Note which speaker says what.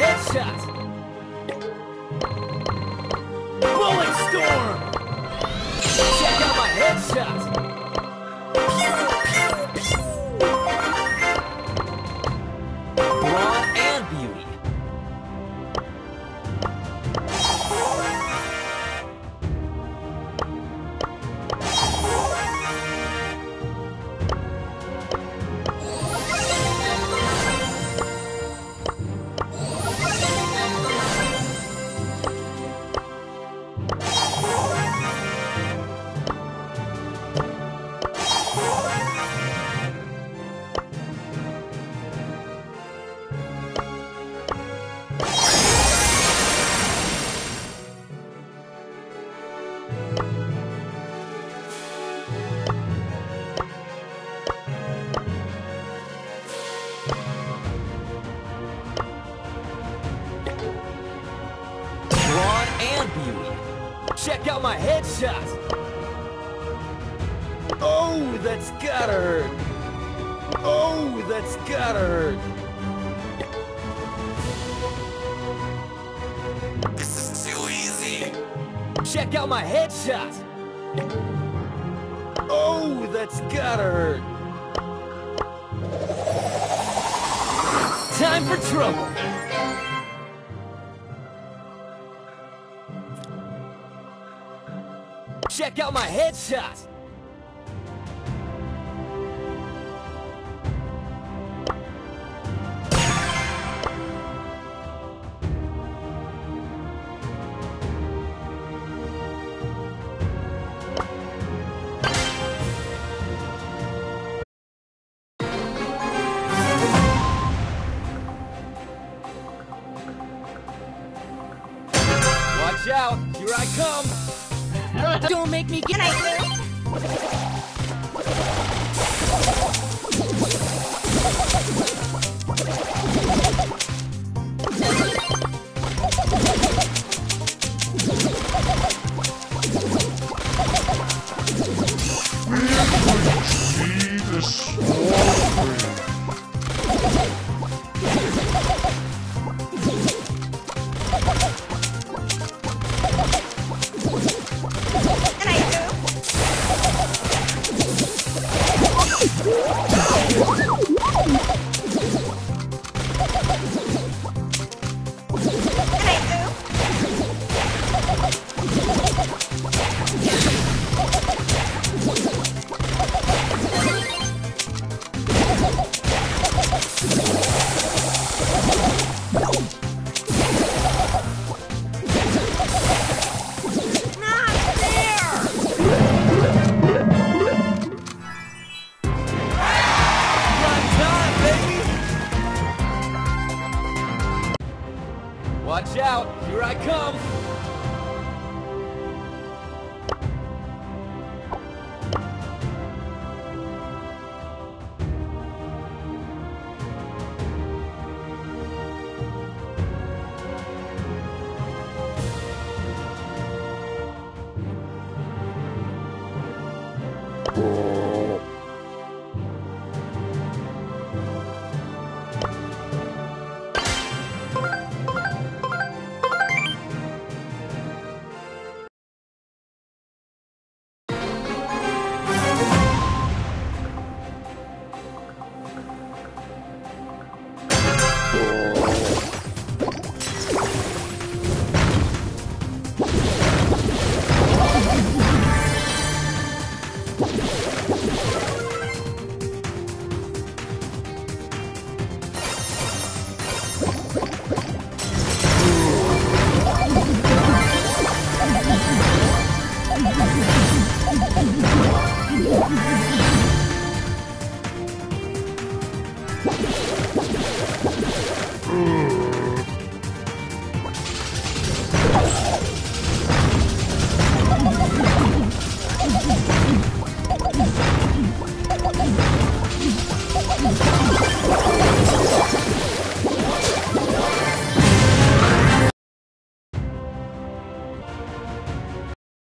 Speaker 1: Headshot! Bullet Storm! Headshot! Oh, that's gotta hurt! Oh, that's gotta hurt!
Speaker 2: This is too easy.
Speaker 1: Check out my headshot! Oh, that's gotta hurt! Time for trouble! Check out my headshot! Watch out! Here I come!
Speaker 3: Don't make me get
Speaker 1: out! Here I come!
Speaker 4: Oh.